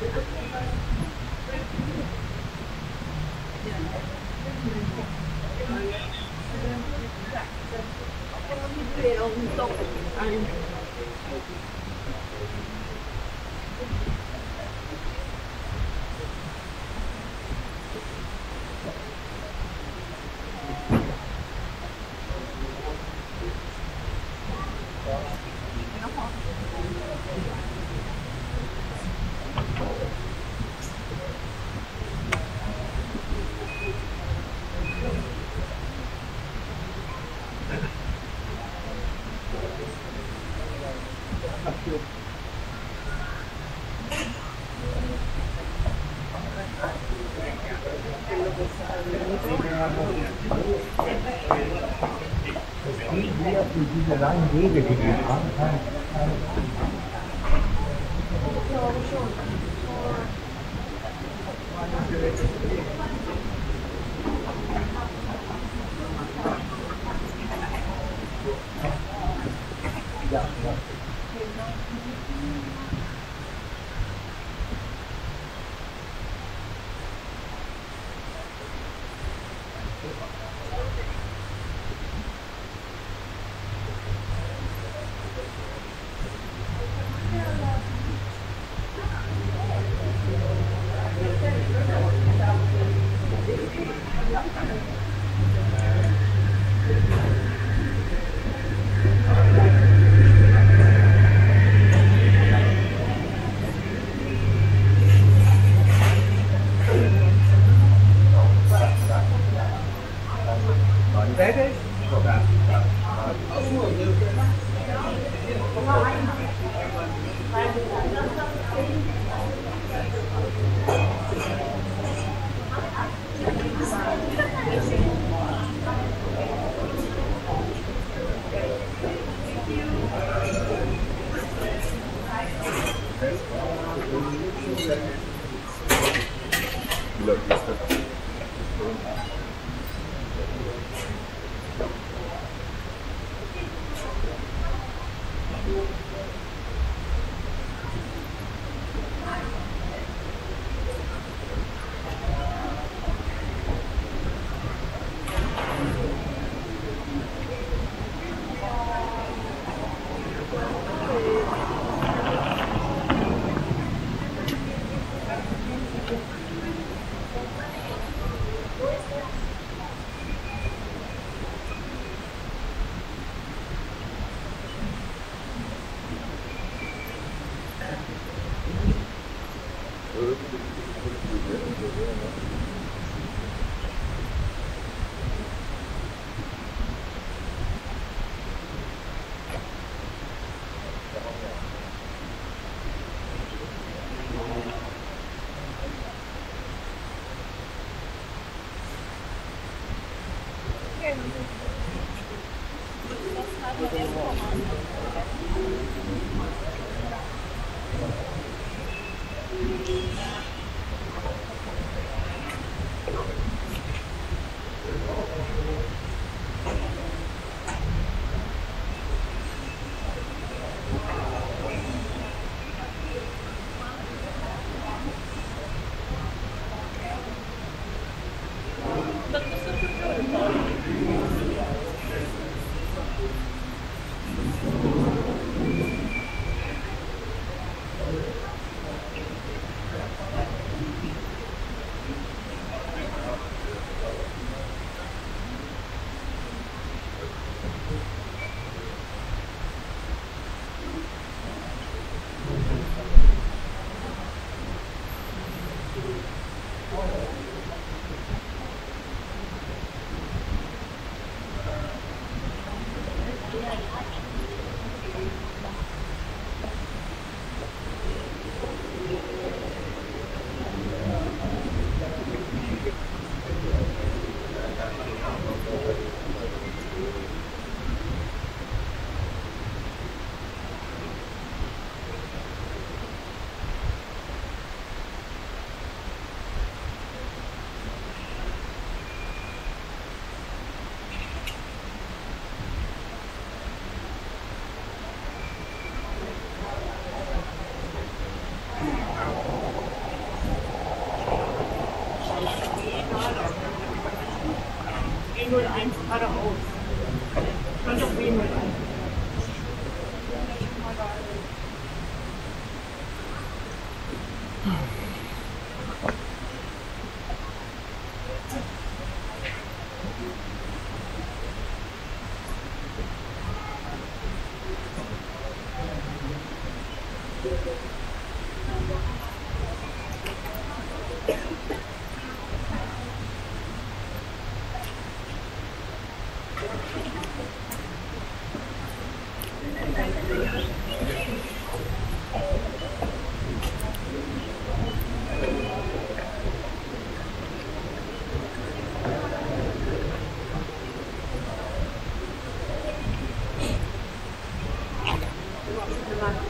对，我们送。我也没得地方看。네. Obrigada.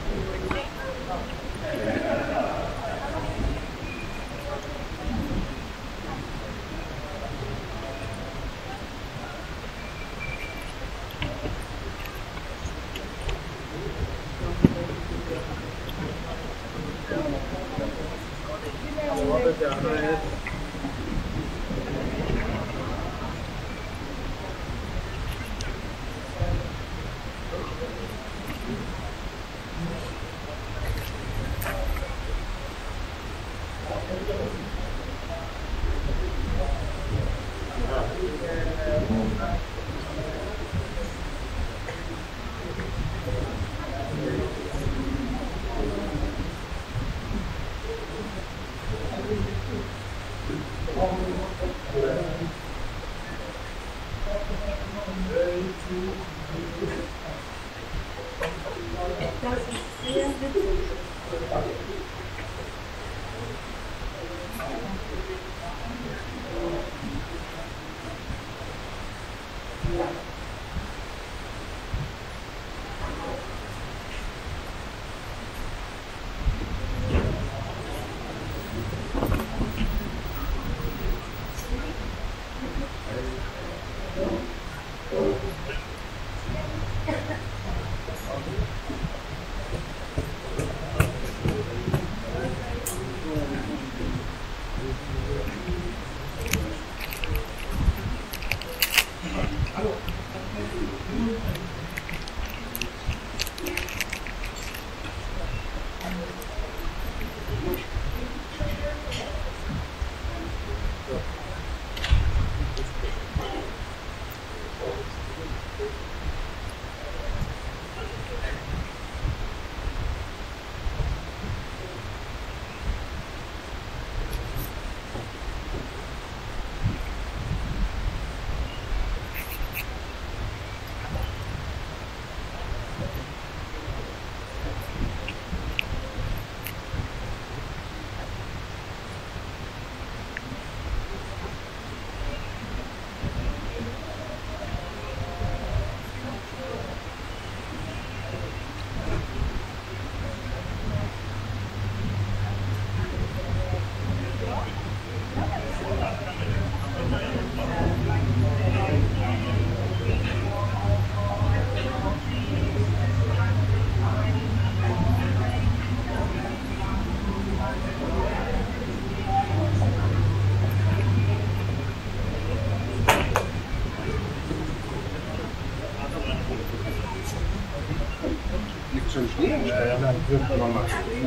Liksom, ja, ja,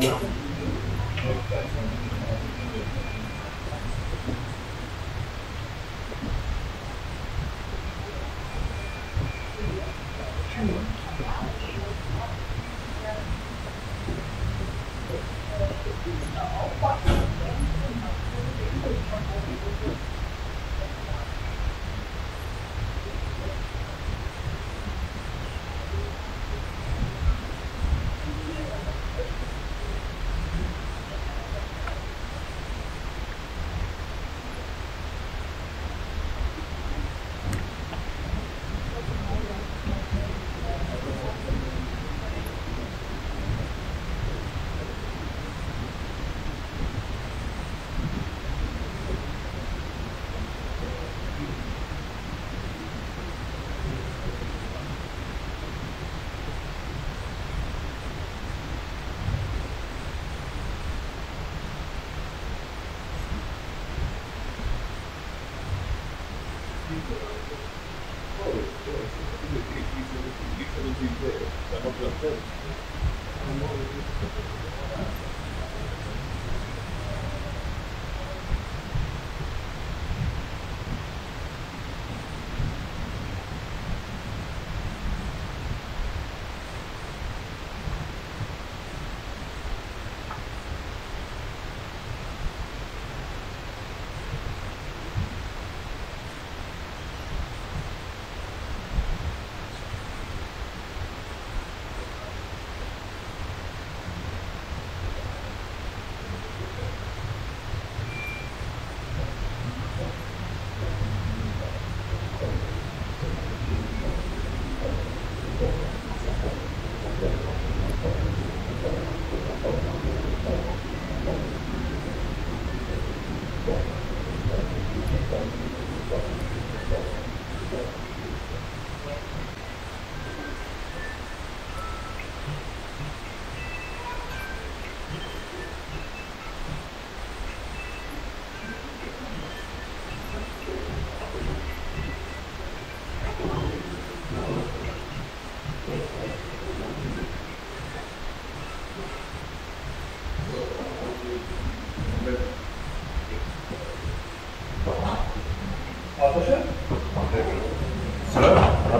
ja. Este, dice, ya no planteo.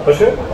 Proszę?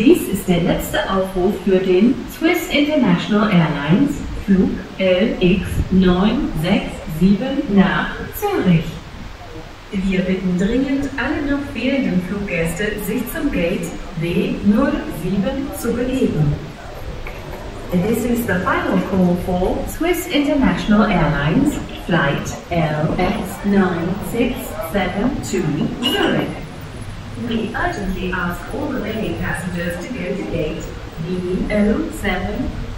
Dies ist der letzte Aufruf für den Swiss International Airlines Flug LX967 nach Zürich. Wir bitten dringend alle noch fehlenden Fluggäste, sich zum Gate B07 zu begeben. This is the final call for Swiss International Airlines Flight LX9672 Zurich. We urgently ask all the remaining passengers to go to gate B07.